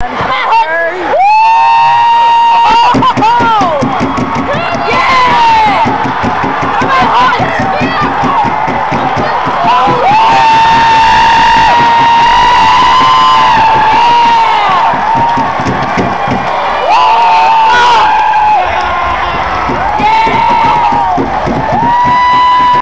Ano